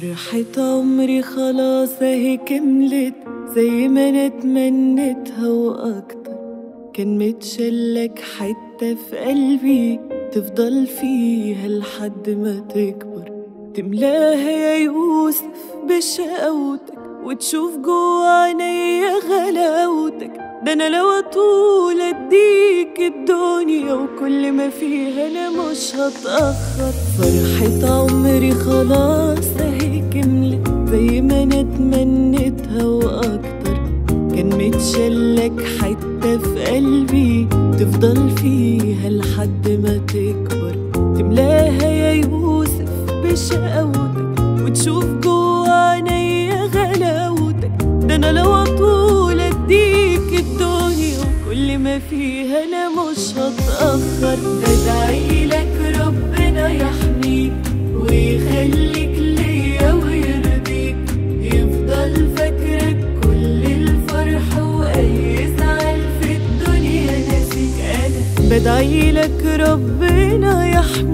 فرحة عمري خلاص اهي كملت زي ما أنا اتمنيتها وأكتر كان متشلك حتة في قلبي تفضل فيها لحد ما تكبر. تملاها يا يوسف بشقاوتك وتشوف جوا عينيا غلاوتك ده أنا لو أطول أديك الدنيا وكل ما فيها أنا مش هتأخر. فرحة عمري خلاص اهي كملت زي ما أنا اتمنيتها وأكتر. كان متشلك حتة في قلبي تفضل فيها لحد ما تكبر. تملاها يا يوسف بشقاوتك وتشوف جوا فيها أنا مش هتأخر. بدعي لك ربنا يحميك ويخليك ليا ويرضيك. يفضل فاكرك كل الفرح واي زعل في الدنيا ناسيك. أنا بدعي لك ربنا يحميك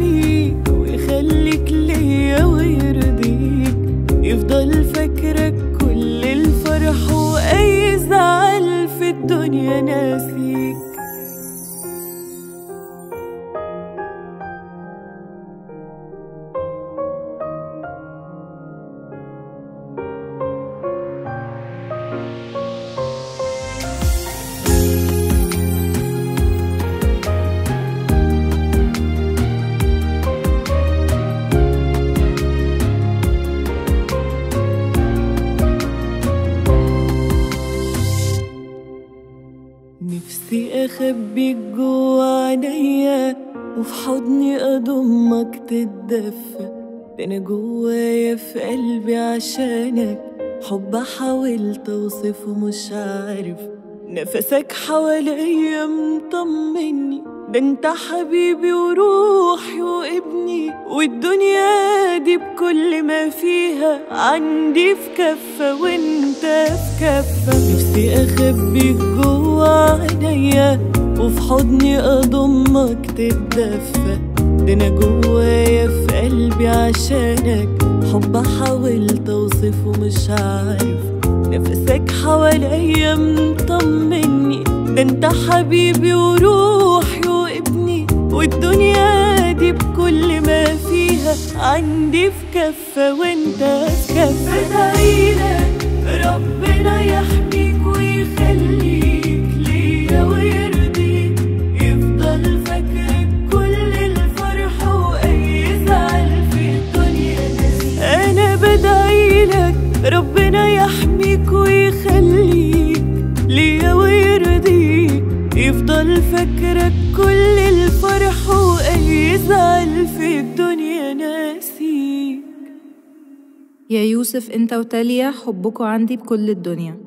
الدنيا ناسيك نفسي اخبيك جوا عينيا وفي حضني اضمك تتدفى ده أنا جوايا في قلبي عشانك حب حاولت أوصفه مش عارف. نفسك حواليا مطمني ده انت حبيبي وروحي وابني والدنيا دي بكل ما فيها عندي في كفة وانت في كفة. نفسي اخبيك جوا عينيا وفي حضني أضمك تتدفى. ده أنا جوايا في قلبي عشانك حب حاولت اوصفه مش عارف. نفسك حواليا مطمني ده أنت حبيبي وروحي والدنيا دي بكل ما فيها عندي في كفة وانت في كفة. فاكرك كل الفرح وأي زعل في الدنيا ناسيك. يا يوسف انت وتاليا حبكوا عندي بكل الدنيا.